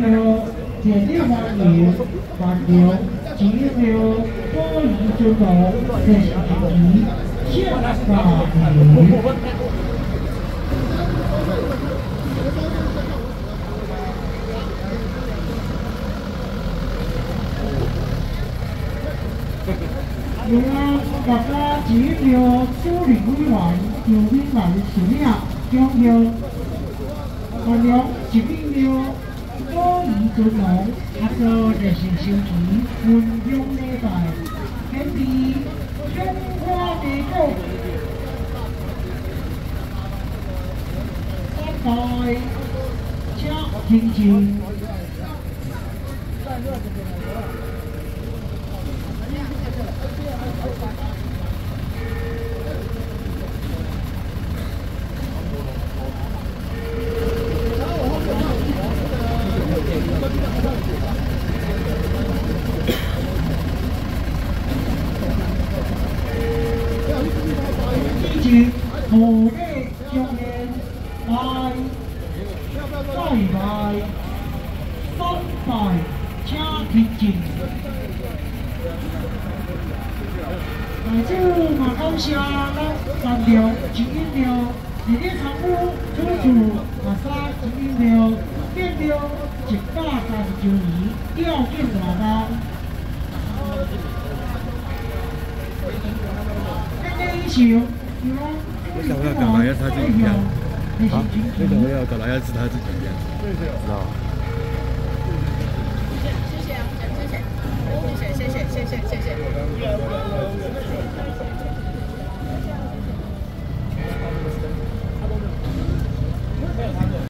票，热烈欢迎，欢迎，一票，多宜尊荣，这是你，谢大你。另外，大家一票，苏联委员赵敏兰署名，两票，欢迎一票，多宜尊荣，合作热心收钱，分享礼拜，献给中华民国，三代嘉庆庆。五日中年，拜拜拜，三拜加天进。来自马高乡的三条金银条，日日长屋处处马沙金银条，变条一百三十九年，吊进大道。今日以上，为什么要搞来要他自己样？啊？为什么要搞来要是他自己样？知道。